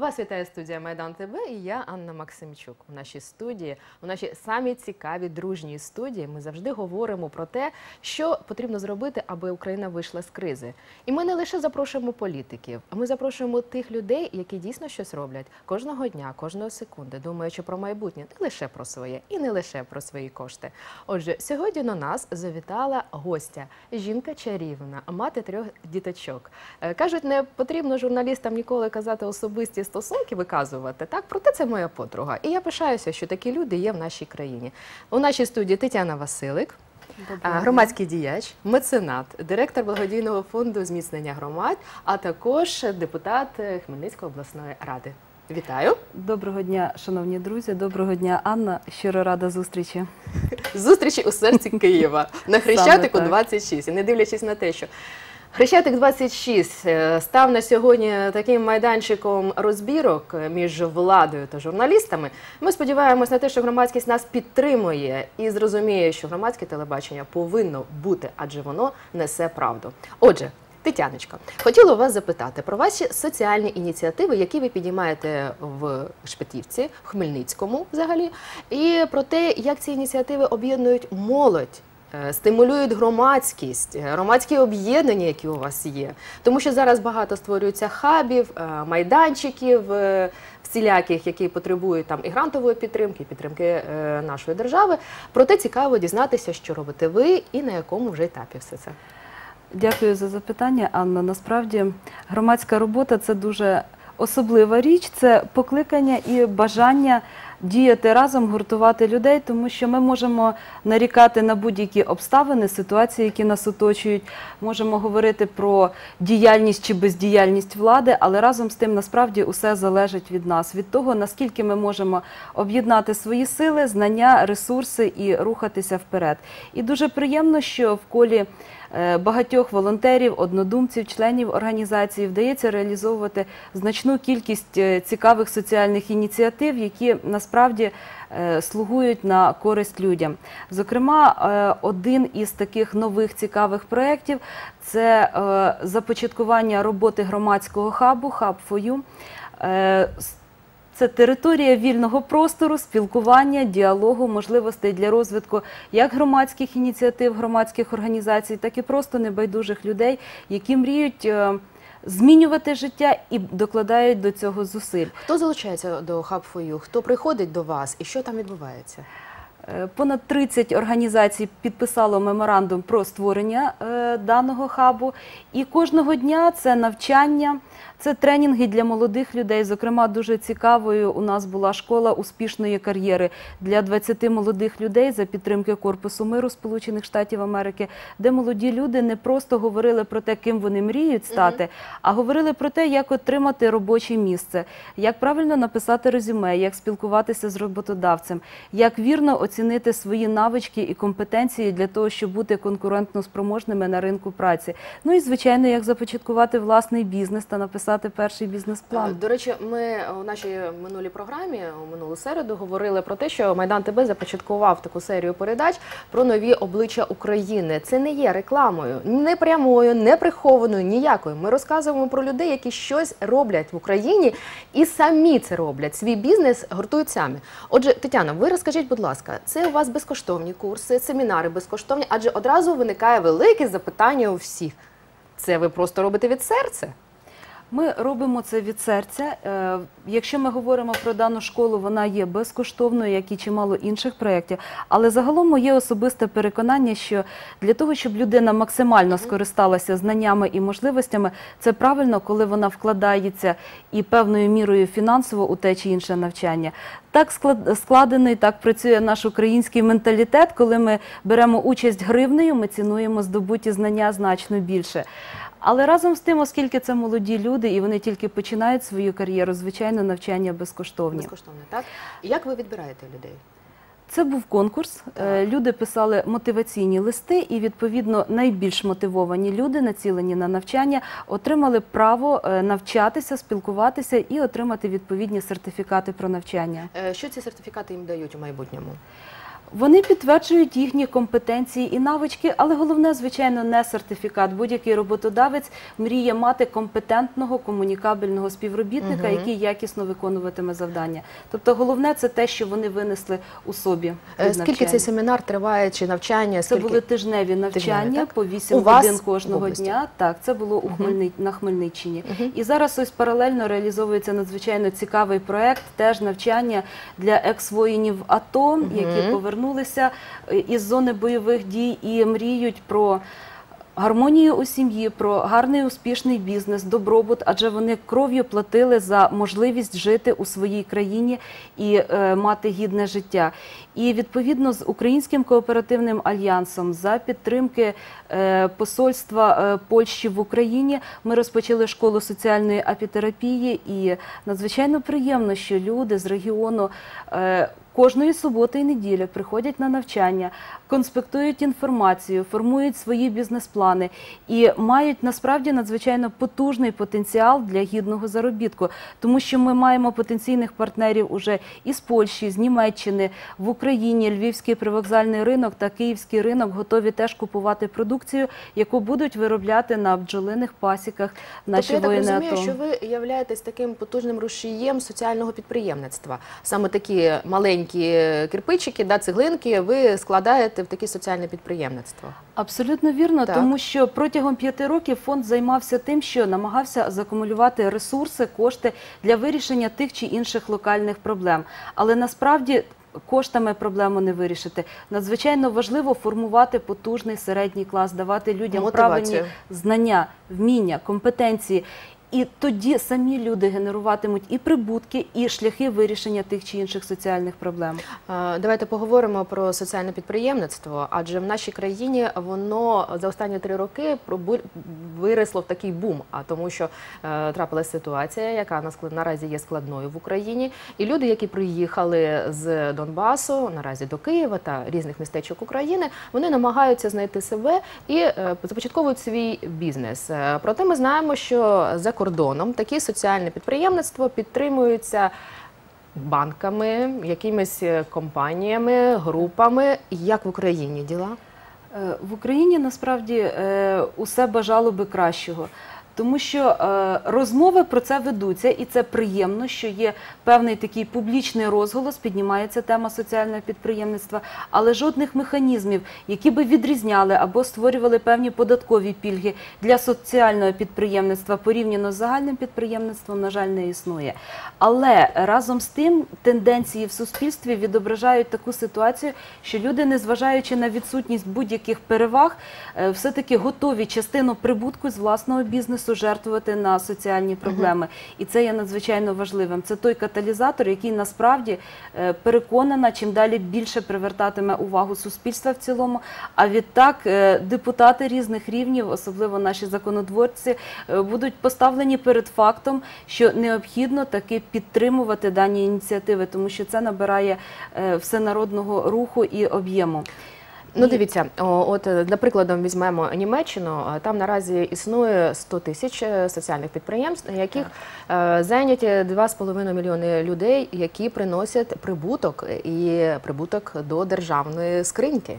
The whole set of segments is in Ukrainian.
Вас вітає студія Майдан ТВ і я Анна Максимчук. У нашій студії, у нашій самій цікавій дружній студії, ми завжди говоримо про те, що потрібно зробити, аби Україна вийшла з кризи. І ми не лише запрошуємо політиків, а ми запрошуємо тих людей, які дійсно щось роблять кожного дня, кожної секунди, думаючи про майбутнє, не лише про своє і не лише про свої кошти. Отже, сьогодні на нас завітала гостя, жінка чарівна, мати трьох діточок. Е, Кажуть, не потрібно журналістам ніколи казати особисті стосунки, виказувати. Так, проте це моя подруга. І я пишаюся, що такі люди є в нашій країні. У нашій студії Тетяна Василик. а, Громадський діяч, меценат, директор благодійного фонду зміцнення громад, а також депутат е, Хмельницької обласної ради. Вітаю! Доброго дня, шановні друзі. Доброго дня, Анна. Щиро рада зустрічі. Зустрічі у серці Києва на Хрещатику так. 26. І не дивлячись на те, що Хрещатик 26 е, став на сьогодні таким майданчиком розбірок е, між владою та журналістами. Ми сподіваємось на те, що громадськість нас підтримує і зрозуміє, що громадське телебачення повинно бути, адже воно несе правду. Отже. Тетяночка, хотіла вас запитати про ваші соціальні ініціативи, які ви підіймаєте в Шпетівці, в Хмельницькому взагалі, і про те, як ці ініціативи об'єднують молодь. Е, Стимулюють громадськість, е, громадські об'єднання, які у вас є, тому що зараз багато створюється хабів, е, майданчиків всіляких, які потребують там і грантової підтримки, і підтримки нашої держави. Проте цікаво дізнатися, що робите ви і на якому вже етапі все це. Дякую за запитання, Анна. Насправді громадська робота це дуже особлива річ, це покликання і бажання діяти разом, гуртувати людей, тому що ми можемо нарікати на будь-які обставини, ситуації, які нас оточують. Можемо говорити про діяльність чи бездіяльність влади, але разом з тим насправді усе залежить від нас, від того, наскільки ми можемо об'єднати свої сили, знання, ресурси і рухатися вперед. І дуже приємно, що в колі багатьох волонтерів, однодумців, членів організації вдається реалізовувати значну кількість е, цікавих соціальних ініціатив, які насправді е, слугують на користь людям. Зокрема, е, один із таких нових цікавих проєктів це е, започаткування роботи громадського хабу Hub for You. Е, с- це територія вільного простору, спілкування, діалогу, можливостей для розвитку як громадських ініціатив, громадських організацій, так і просто небайдужих людей, які мріють е, змінювати життя і докладають до цього зусиль. Хто залучається до Hub for You? Хто приходить до вас і що там відбувається? Е, Понад 30 організацій підписало меморандум про створення е, даного хабу, і кожного дня це навчання, це тренінги для молодих людей. Зокрема, дуже цікавою у нас була школа успішної кар'єри для 20 молодих людей за підтримки Корпусу миру Сполучених Штатів Америки, де молоді люди не просто говорили про те, ким вони мріють стати, а говорили про те, як отримати робоче місце, як правильно написати резюме, як спілкуватися з роботодавцем, як вірно оцінити свої навички і компетенції для того, щоб бути конкурентно спроможними на ринку праці. Ну і звичайно, як започаткувати власний бізнес та написати перший бізнес-план. До речі, ми у нашій минулій програмі у минулу середу говорили про те, що Майдан ТБ започаткував таку серію передач про нові обличчя України. Це не є рекламою, не прямою, не прихованою, ніякою. Ми розказуємо про людей, які щось роблять в Україні і самі це роблять. Свій бізнес гуртують самі. Отже, Тетяна, ви розкажіть, будь ласка, це у вас безкоштовні курси, семінари безкоштовні, адже одразу виникає велике запитання у всіх. Це ви просто робите від серця? Ми робимо це від серця. Е, Якщо ми говоримо про дану школу, вона є безкоштовною, як і чимало інших проєктів. Але загалом моє особисте переконання, що для того, щоб людина максимально скористалася знаннями і можливостями, це правильно, коли вона вкладається і певною мірою фінансово у те чи інше навчання. Так склад- складений, так працює наш український менталітет. Коли ми беремо участь гривнею, ми цінуємо здобуті знання значно більше. Але разом з тим, оскільки це молоді люди і вони тільки починають свою кар'єру, звичайно, навчання безкоштовні. Безкоштовно, так? Як ви відбираєте людей? Це був конкурс. Е, Люди писали мотиваційні листи, і відповідно найбільш мотивовані люди, націлені на навчання, отримали право е, навчатися, спілкуватися і отримати відповідні сертифікати про навчання. Е, Що ці сертифікати їм дають у майбутньому? Вони підтверджують їхні компетенції і навички, але головне, звичайно, не сертифікат. Будь-який роботодавець мріє мати компетентного комунікабельного співробітника, Мгм. який якісно виконуватиме завдання. Тобто, головне це те, що вони винесли у собі. Е, Скільки навчання. цей семінар триває чи навчання? Це були тижневі навчання Тижневі, по 8 У годин кожного дня. Так, це було у Хмельни... на Хмельниччині. Мгм. І зараз ось паралельно реалізовується надзвичайно цікавий проект, теж навчання для екс-воїнів АТО, які повернулися е, із зони бойових дій і мріють про. Гармонію у сім'ї, про гарний успішний бізнес, добробут, адже вони кров'ю платили за можливість жити у своїй країні і е, мати гідне життя. І відповідно з Українським кооперативним альянсом за підтримки е, посольства е, Польщі в Україні ми розпочали школу соціальної апітерапії. І надзвичайно приємно, що люди з регіону. Е, Кожної суботи і неділі приходять на навчання, конспектують інформацію, формують свої бізнес-плани і мають насправді надзвичайно потужний потенціал для гідного заробітку, тому що ми маємо потенційних партнерів уже із Польщі, з Німеччини, в Україні, Львівський привокзальний ринок та Київський ринок готові теж купувати продукцію, яку будуть виробляти на бджолиних пасіках наші тобто, я так воїни розумію, АТО. що ви являєтесь таким потужним рушієм соціального підприємництва. Саме такі маленькі кирпичики, да, цеглинки ви складаєте в таке соціальне підприємництво. Абсолютно вірно, Так. тому що протягом п'яти років фонд займався тим, що намагався закумулювати ресурси, кошти для вирішення тих чи інших локальних проблем. Але насправді коштами проблему не вирішити. Надзвичайно важливо формувати потужний середній клас, давати людям Мотивацію. правильні знання, вміння, компетенції. І тоді самі люди генеруватимуть і прибутки, і шляхи вирішення тих чи інших соціальних проблем. Е, Давайте поговоримо про соціальне підприємництво, адже в нашій країні воно за останні три роки виросло в такий бум. А тому, що е, трапилася ситуація, яка на наразі є складною в Україні, і люди, які приїхали з Донбасу наразі до Києва та різних містечок України, вони намагаються знайти себе і е, започатковують свій бізнес. Проте ми знаємо, що за кордоном такі соціальне підприємництво підтримуються банками, якимись е, компаніями, групами. Як в Україні діла? Е, В Україні насправді е, усе бажало би кращого. Тому що розмови про це ведуться, і це приємно, що є певний такий публічний розголос, піднімається тема соціального підприємництва, але жодних механізмів, які би відрізняли або створювали певні податкові пільги для соціального підприємництва порівняно з загальним підприємництвом, на жаль, не існує. Але разом з тим тенденції в суспільстві відображають таку ситуацію, що люди, незважаючи на відсутність будь-яких переваг, е, все-таки готові частину прибутку з власного бізнесу жертвувати на соціальні проблеми. І це є надзвичайно важливим. Це той каталізатор, який насправді е, переконана, чим далі більше привертатиме увагу суспільства в цілому. А відтак е, депутати різних рівнів, особливо наші законотворці, е, будуть поставлені перед фактом, що необхідно таки підтримувати дані ініціативи, тому що це набирає всенародного руху і об'єму. Ну, дивіться, от е, для прикладу візьмемо Німеччину. Е, Там наразі існує 100 тисяч е, соціальних підприємств, яких е, зайняті 2,5 мільйони людей, які приносять прибуток е, і прибуток до державної скриньки.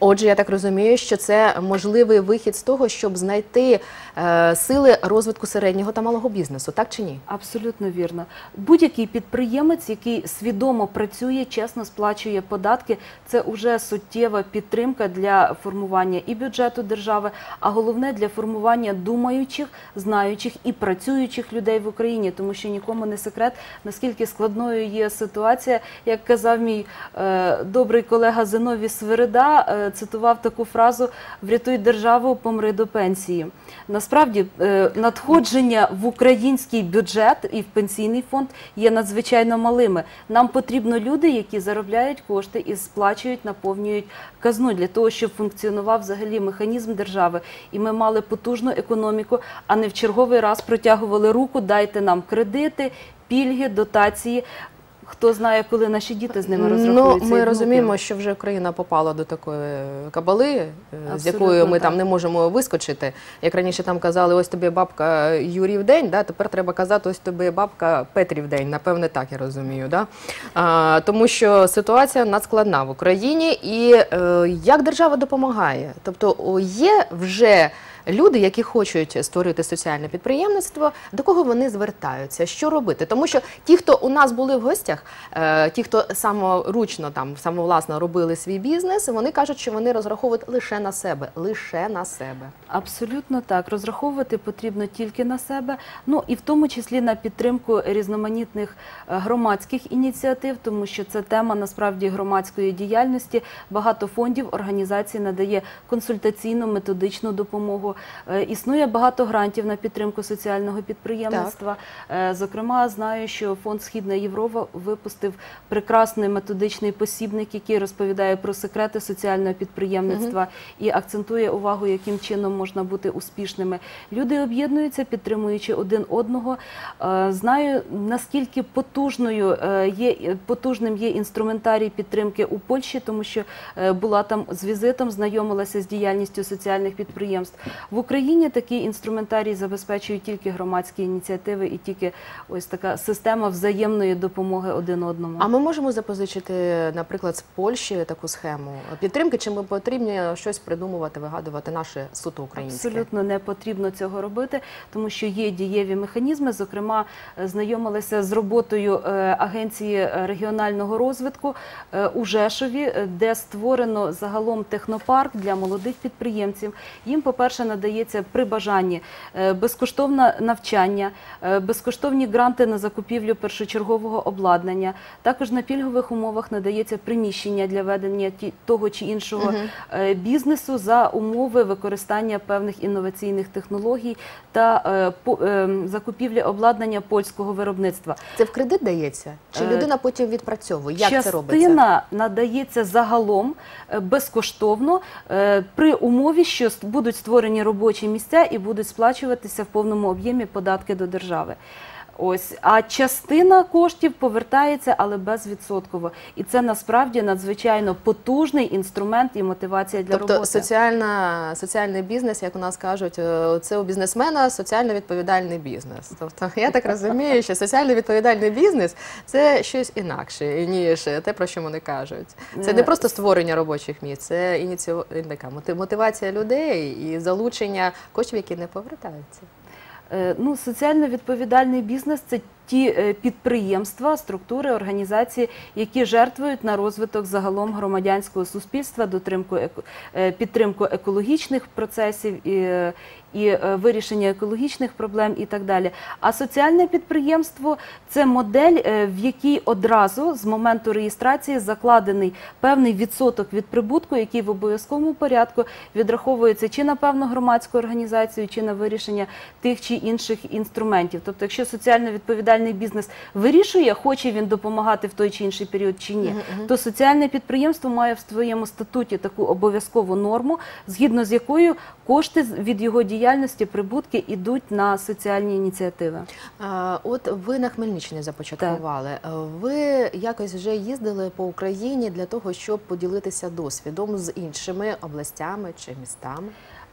Отже, я так розумію, що це можливий вихід з того, щоб знайти е, сили розвитку середнього та малого бізнесу, так чи ні? Абсолютно вірно. Будь-який підприємець, який свідомо працює, чесно сплачує податки, це вже суттєва підтримка для формування і бюджету держави, а головне для формування думаючих, знаючих і працюючих людей в Україні, тому що нікому не секрет, наскільки складною є ситуація, як казав мій е, добрий колега Зиновій Свирида, е, цитував таку фразу Врятуй державу, помри до пенсії. Насправді е, надходження в український бюджет і в пенсійний фонд є надзвичайно малими. Нам потрібно люди, які заробляють кошти і сплачують, наповнюють казну для того, щоб функціонував взагалі механізм держави, і ми мали потужну економіку, а не в черговий раз протягували руку, дайте нам кредити, пільги, дотації. Хто знає, коли наші діти з ними Ну, розрахуються. і ми розуміємо, що вже Україна попала до такої кабали, е, з якою ми там не можемо вискочити. Як раніше там казали, ось тобі бабка Юрій в день, да? тепер треба казати, ось тобі бабка Петрів в день. Напевне, так я розумію. Да? А, тому що ситуація надскладна в Україні, і е, як держава допомагає? Тобто є вже. Люди, які хочуть створити соціальне підприємництво, до кого вони звертаються? Що робити? Тому що ті, хто у нас були в гостях, е, ті, хто саморучно там самовласно робили свій бізнес, вони кажуть, що вони розраховують лише на себе, лише на себе. Абсолютно так. Розраховувати потрібно тільки на себе, ну і в тому числі на підтримку різноманітних е, громадських ініціатив, тому що це тема насправді громадської діяльності. Багато фондів організацій надає консультаційну методичну допомогу. Е, Існує багато грантів на підтримку соціального підприємництва. Е, Зокрема, знаю, що фонд Східна Європа випустив прекрасний методичний посібник, який розповідає про секрети соціального підприємництва і акцентує увагу, яким чином можна бути успішними. Люди об'єднуються, підтримуючи один одного. Е, Знаю наскільки потужною є потужним є інструментарій підтримки у Польщі, тому що була там з візитом, знайомилася з діяльністю соціальних підприємств. В Україні такий інструментарій забезпечують тільки громадські ініціативи і тільки ось така система взаємної допомоги один одному. А ми можемо запозичити, наприклад, з Польщі таку схему підтримки, чи ми потрібно щось придумувати, вигадувати наше суто українське? Абсолютно не потрібно цього робити, тому що є дієві механізми. Зокрема, знайомилися з роботою е, агенції регіонального розвитку е, у Жешові, е, де створено загалом технопарк для молодих підприємців. Їм, по-перше, надається при бажанні е, безкоштовне навчання, е, безкоштовні гранти на закупівлю першочергового обладнання. Також на пільгових умовах надається приміщення для ведення того чи іншого е, бізнесу за умови використання певних інноваційних технологій та закупівлі обладнання польського виробництва. Це в кредит дається? Чи людина потім відпрацьовує? Як це робиться? Частина надається загалом безкоштовно при умові, що будуть створені робочі місця і будуть сплачуватися в повному об'ємі податки до держави. Ось, а частина коштів повертається, але безвідсотково. І це насправді надзвичайно потужний інструмент і мотивація для тобто роботи. соціальна, соціальний бізнес, як у нас кажуть, е, це у бізнесмена соціально відповідальний бізнес. Тобто я так розумію, що соціально відповідальний бізнес це щось інакше, ніж те, про що вони кажуть. Це не Е, просто створення робочих місць, це ініціо... така мотивація людей і залучення коштів, які не повертаються. Е, Ну, соціально відповідальний бізнес це ті е, підприємства, структури, організації, які жертвують на розвиток загалом громадянського суспільства, дотримку е, підтримку екологічних процесів і, і е, вирішення екологічних проблем і так далі. А соціальне підприємство це модель, в якій одразу з моменту реєстрації закладений певний відсоток від прибутку, який в обов'язковому порядку відраховується чи на певну громадську організацію, чи на вирішення тих чи інших інструментів. Тобто, якщо соціально відповідальний бізнес вирішує, хоче він допомагати в той чи інший період чи ні, то соціальне підприємство має в своєму статуті таку обов'язкову норму, згідно з якою кошти від його діяльності, прибутки йдуть на соціальні ініціативи. А, От ви на Хмельниччині започаткували. Ви якось вже їздили по Україні для того, щоб поділитися досвідом з іншими областями чи містами?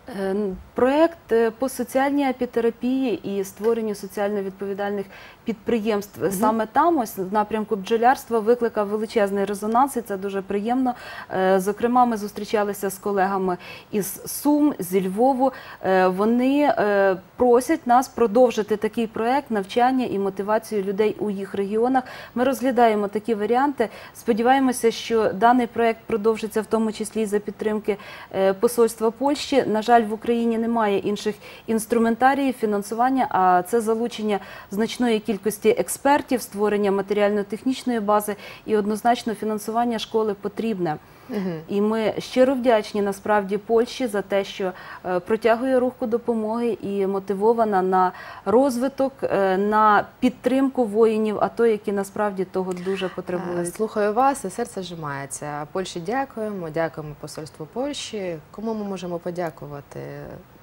Е, Проект е, по соціальній апітерапії і створенню соціально відповідальних підприємств саме там, ось в напрямку бджолярства, викликав величезний резонанс, і це дуже приємно. Е, Зокрема, ми зустрічалися з колегами із Сум, зі Львову. Вони просять нас продовжити такий проект навчання і мотивацію людей у їх регіонах. Ми розглядаємо такі варіанти. Сподіваємося, що даний проект продовжиться в тому числі і за підтримки посольства Польщі. На жаль, в Україні немає інших інструментаріїв фінансування, а це залучення значної кількості експертів, створення матеріально-технічної бази і однозначно фінансування школи потрібне. І ми щиро вдячні насправді Польщі за те, що е, протягує руку допомоги і мотивована на розвиток, е, на підтримку воїнів, АТО, які насправді того дуже Е, потребують. Слухаю вас, і серце зжимається. Польщі дякуємо, дякуємо посольству Польщі. Кому ми можемо подякувати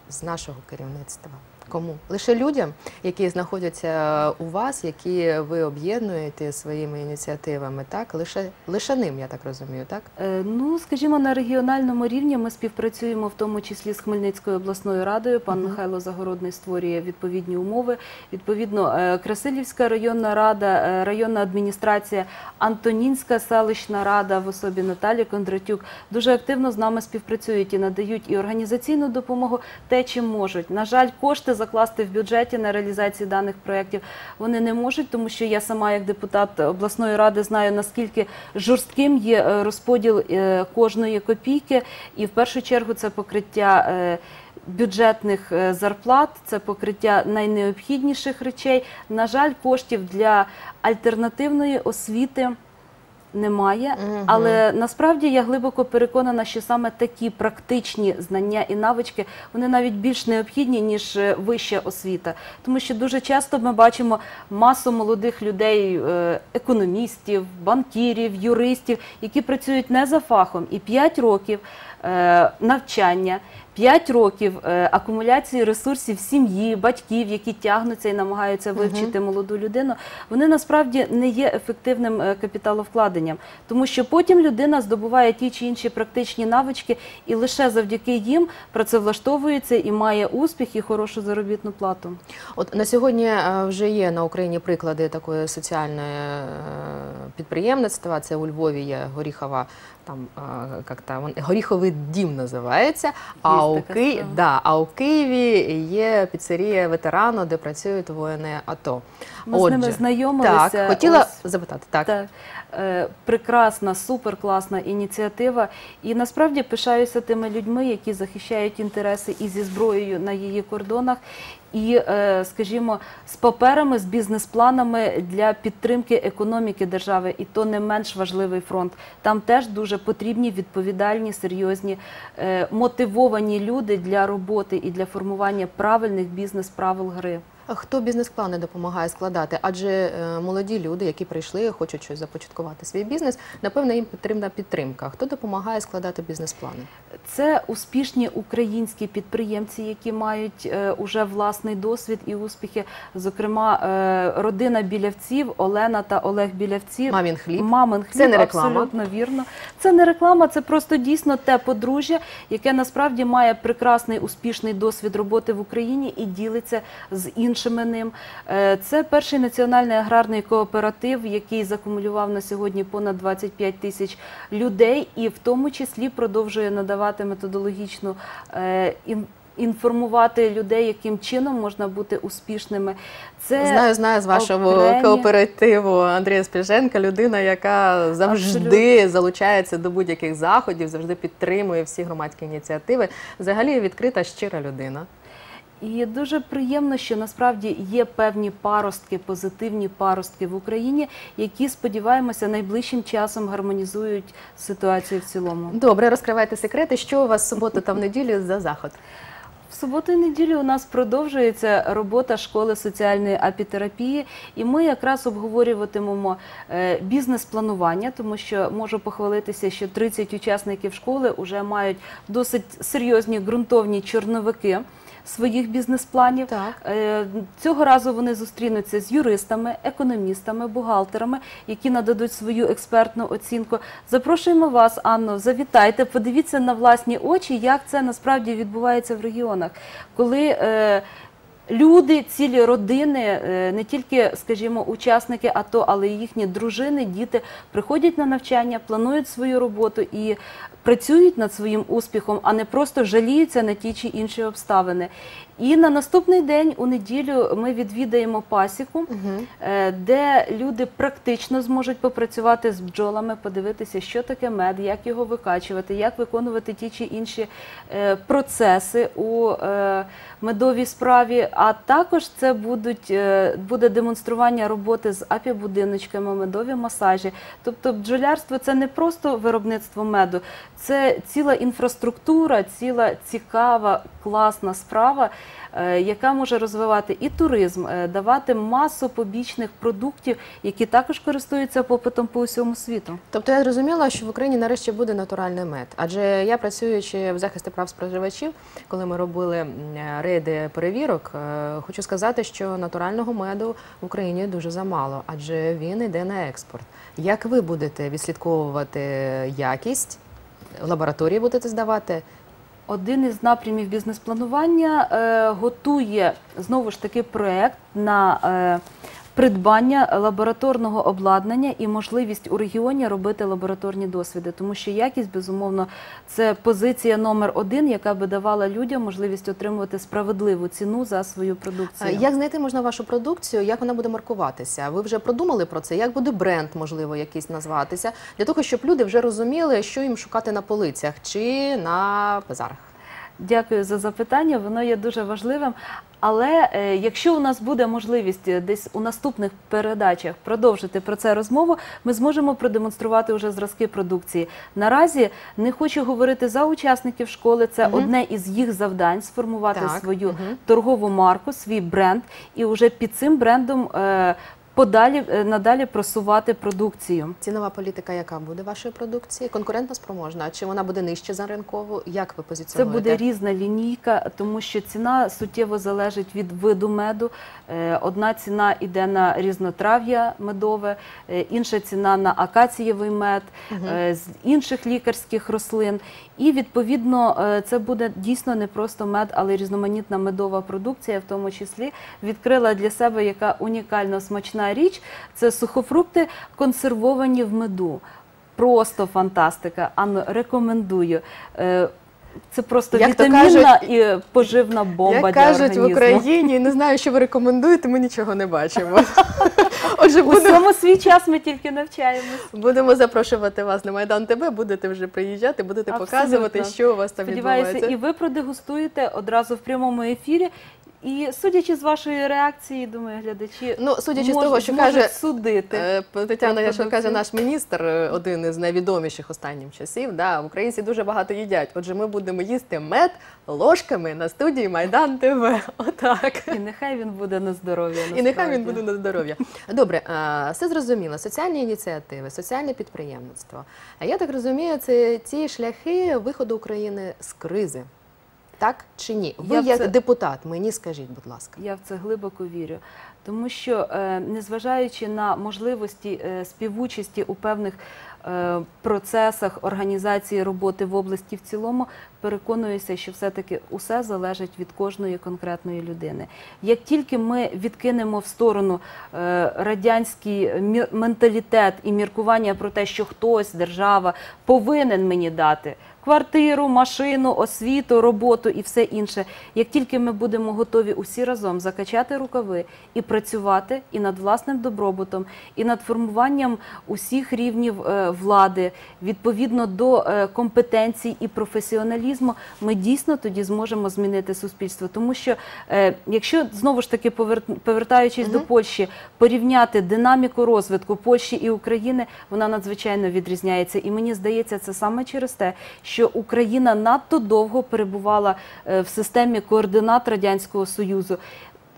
з нашого керівництва? Кому? Лише людям, які знаходяться у вас, які ви об'єднуєте своїми ініціативами, так? Лише, лише ним, я так розумію, так? Е, Ну, скажімо, на регіональному рівні ми співпрацюємо в тому числі з Хмельницькою обласною радою. Пан Мгм. Михайло Загородний створює відповідні умови. Відповідно, е, Красилівська районна рада, е, районна адміністрація, Антонінська селищна рада в особі Наталі Кондратюк дуже активно з нами співпрацюють і надають і організаційну допомогу те, чим можуть. На жаль, кошти закласти в бюджеті на реалізацію даних проєктів вони не можуть, тому що я сама, як депутат обласної ради, знаю наскільки жорстким є е, розподіл е, кожної копійки, і в першу чергу це покриття. е, Бюджетних зарплат це покриття найнеобхідніших речей. На жаль, коштів для альтернативної освіти немає. Мгм. Але насправді я глибоко переконана, що саме такі практичні знання і навички вони навіть більш необхідні ніж е, вища освіта, тому що дуже часто ми бачимо масу молодих людей, е, економістів, банкірів, юристів, які працюють не за фахом, і 5 років е, навчання. 5 років е, акумуляції ресурсів сім'ї, батьків, які тягнуться і намагаються вивчити молоду людину, вони насправді не є ефективним е, капіталовкладенням, тому що потім людина здобуває ті чи інші практичні навички, і лише завдяки їм працевлаштовується і має успіх і хорошу заробітну плату. От на сьогодні е, вже є на Україні приклади такої соціальної підприємництва. Це у Львові є Горіхова, там як там він- Горіховий дім називається. А у, Ки... да, а у Києві є піцерія ветерану, де працюють воїни АТО. Ми з ними знайомилися. Так, хотіла ось- запитати, так. Так. Е, Прекрасна, суперкласна ініціатива. І насправді пишаюся тими людьми, які захищають інтереси і зі зброєю на її кордонах, і, е, скажімо, з паперами, з бізнес-планами для підтримки економіки держави. І то не менш важливий фронт. Там теж дуже потрібні відповідальні, серйозні, е, мотивовані люди для роботи і для формування правильних бізнес-правил гри. Хто бізнес-плани допомагає складати? Адже е, молоді люди, які прийшли, хочуть щось започаткувати свій бізнес, напевно, їм потрібна підтримка. Хто допомагає складати бізнес-плани? Це успішні українські підприємці, які мають е, уже власний досвід і успіхи. Зокрема, е, родина білявців Олена та Олег Білявці. Мамін хліб. Мамин хліб, Це не реклама. абсолютно вірно. Це не реклама, це просто дійсно те подружжя, яке насправді має прекрасний успішний досвід роботи в Україні і ділиться з іншими ним. Е, Це перший національний аграрний кооператив, який закумулював на сьогодні понад 25 тисяч людей, і в тому числі продовжує надавати методологічну е, Інформувати людей, яким чином можна бути успішними. Це Знаю, знаю з вашого окремі- кооперативу Андрія Спіженка, людина, яка завжди залучається до будь-яких заходів, завжди підтримує всі громадські ініціативи. Взагалі відкрита, щира людина. І дуже приємно, що насправді є певні паростки, позитивні паростки в Україні, які сподіваємося найближчим часом гармонізують ситуацію в цілому. Добре, розкривайте секрети. Що у вас в суботу та в неділю за заход? В суботу і неділю у нас продовжується робота школи соціальної апітерапії, і ми якраз обговорюватимемо е, бізнес-планування, тому що можу похвалитися, що 30 учасників школи вже мають досить серйозні ґрунтовні чорновики своїх бізнес-планів. Е, Цього разу вони зустрінуться з юристами, економістами, бухгалтерами, які нададуть свою експертну оцінку. Запрошуємо вас, Анно, завітайте, подивіться на власні очі, як це насправді відбувається в регіонах, коли е, люди, цілі родини, е, не тільки, скажімо, учасники АТО, але й їхні дружини, діти приходять на навчання, планують свою роботу і працюють над своїм успіхом, а не просто жаліються на ті чи інші обставини. І на наступний день, у неділю, ми відвідаємо пасіку, е, де люди практично зможуть попрацювати з бджолами, подивитися, що таке мед, як його викачувати, як виконувати ті чи інші е, процеси у е, медовій справі. А також це будуть, буде демонстрування роботи з апібудиночками, медові масажі. Тобто бджолярство це не просто виробництво меду, це ціла інфраструктура, ціла цікава, класна справа. е, яка може розвивати і туризм, е, давати масу побічних продуктів, які також користуються попитом по усьому світу. Тобто я зрозуміла, що в Україні нарешті буде натуральний мед. Адже я працюючи в захисті прав споживачів, коли ми робили рейди перевірок, е, хочу сказати, що натурального меду в Україні дуже замало, адже він йде на експорт. Як ви будете відслідковувати якість? Лабораторії будете здавати? Один із напрямів бізнес-планування е, готує знову ж таки проект на е, придбання лабораторного обладнання і можливість у регіоні робити лабораторні досвіди, тому що якість, безумовно, це позиція номер один, яка би давала людям можливість отримувати справедливу ціну за свою продукцію. Е, Як знайти можна вашу продукцію? Як вона буде маркуватися? Ви вже продумали про це? Як буде бренд, можливо, якийсь назватися, для того, щоб люди вже розуміли, що їм шукати на полицях чи на базарах? Дякую за запитання. Воно є дуже важливим. Але е, якщо у нас буде можливість е, десь у наступних передачах продовжити про це розмову, ми зможемо продемонструвати вже зразки продукції. Наразі не хочу говорити за учасників школи. Це угу. одне із їх завдань сформувати Так, свою угу. торгову марку, свій бренд, і вже під цим брендом е, подалі е, надалі просувати продукцію. Цінова політика, яка буде вашої продукції? Конкурентно спроможна? Чи вона буде нижче за ринкову? Як ви позиціонуєте? Це буде різна лінійка, тому що ціна суттєво залежить від виду меду. Е, Одна ціна йде на різнотрав'я медове, е, інша ціна на акацієвий мед з інших лікарських рослин. І відповідно це буде дійсно не просто мед, але й різноманітна медова продукція, в тому числі відкрила для себе яка унікально смачна річ. Це сухофрукти, консервовані в меду. Просто фантастика. Анно, рекомендую. Е, Це просто Як вітамінна і поживна бомба Як для кажуть організму. в Україні, не знаю, що ви рекомендуєте, ми нічого не бачимо. Отже, У будемо, свій час ми тільки навчаємось. будемо запрошувати вас на Майдан ТВ, будете вже приїжджати, будете Абсолютно. показувати, що у вас там Сподіваюся, відбувається. і ви продегустуєте одразу в прямому ефірі. І судячи з вашої реакції, думаю, глядачі Ну, судячи з того, що каже судити. Е, Тетяна, про я що каже наш міністр, е, один із найвідоміших останнім часів. Да, українці дуже багато їдять. Отже, ми будемо їсти мед ложками на студії Майдан ТВ. Отак. І нехай він буде на здоров'я. І нехай він буде на здоров'я. Добре, а, все зрозуміло. Соціальні ініціативи, соціальне підприємництво. А я так розумію, це ті шляхи виходу України з кризи. Так чи ні? Ви Я як це- депутат, мені скажіть, будь ласка. Я в це глибоко вірю. Тому що, е, незважаючи на можливості е, співучасті у певних е, процесах організації роботи в області в цілому, переконуюся, що все-таки усе залежить від кожної конкретної людини. Як тільки ми відкинемо в сторону радянський менталітет і міркування про те, що хтось, держава, повинен мені дати квартиру, машину, освіту, роботу і все інше. Як тільки ми будемо готові усі разом закачати рукави і працювати і над власним добробутом, і над формуванням усіх рівнів е, влади відповідно до е, компетенцій і професіоналізму, ми дійсно тоді зможемо змінити суспільство. Тому що е, якщо знову ж таки повер- повертаючись до Польщі, порівняти динаміку розвитку Польщі і України, вона надзвичайно відрізняється. І мені здається, це саме через те, що Україна надто довго перебувала в системі координат радянського союзу.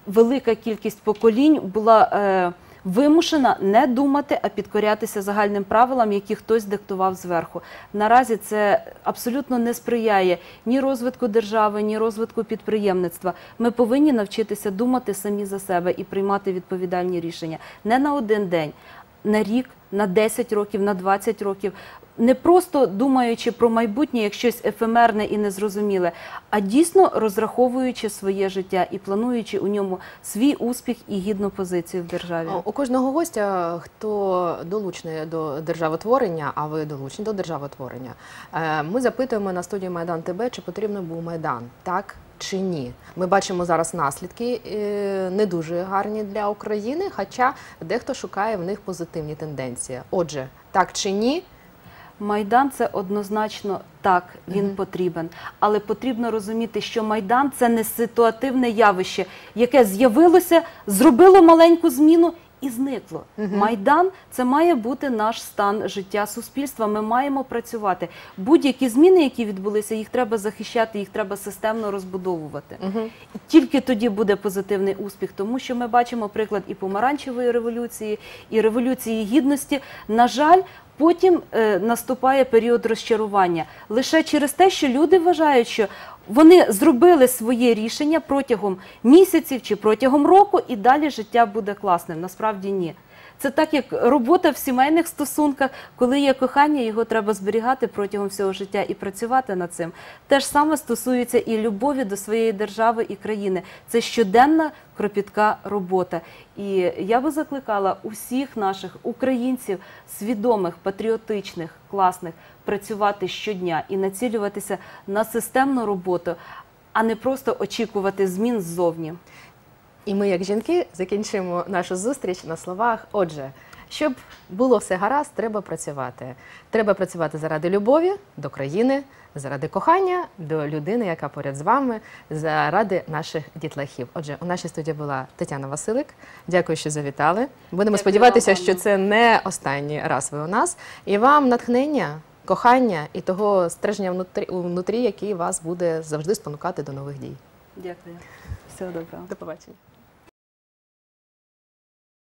Велика кількість поколінь була. е, Вимушена не думати, а підкорятися загальним правилам, які хтось диктував зверху. Наразі це абсолютно не сприяє ні розвитку держави, ні розвитку підприємництва. Ми повинні навчитися думати самі за себе і приймати відповідальні рішення не на один день, на рік, на 10 років, на 20 років. Не просто думаючи про майбутнє як щось ефемерне і незрозуміле, а дійсно розраховуючи своє життя і плануючи у ньому свій успіх і гідну позицію в державі. У кожного гостя, хто долучений до державотворення, а ви долучені до державотворення, е, ми запитуємо на студії Майдан ТБ, чи потрібен був Майдан, так чи ні. Ми бачимо зараз наслідки е, не дуже гарні для України, хоча дехто шукає в них позитивні тенденції. Отже, так чи ні? Майдан це однозначно так, він потрібен. Але потрібно розуміти, що Майдан це не ситуативне явище, яке з'явилося, зробило маленьку зміну і зникло. Майдан це має бути наш стан життя суспільства. Ми маємо працювати. Будь-які зміни, які відбулися, їх треба захищати, їх треба системно розбудовувати. І Тільки тоді буде позитивний успіх, тому що ми бачимо приклад і помаранчевої революції, і революції гідності. На жаль. Потім е, наступає період розчарування лише через те, що люди вважають, що вони зробили своє рішення протягом місяців чи протягом року, і далі життя буде класним. Насправді ні. Це так, як робота в сімейних стосунках, коли є кохання, його треба зберігати протягом всього життя і працювати над цим. Те ж саме стосується і любові до своєї держави і країни. Це щоденна кропітка робота. І я би закликала усіх наших українців, свідомих, патріотичних, класних, працювати щодня і націлюватися на системну роботу, а не просто очікувати змін ззовні. І ми, як жінки, закінчимо нашу зустріч на словах. Отже, щоб було все гаразд, треба працювати. Треба працювати заради любові до країни, заради кохання до людини, яка поряд з вами, заради наших дітлахів. Отже, у нашій студії була Тетяна Василик. Дякую, що завітали. Будемо Дякую сподіватися, вам, що це не останній раз ви у нас. І вам натхнення, кохання і того стерження внутрі, внутрі який вас буде завжди спонукати до нових дій. Дякую. Всього доброго. До побачення.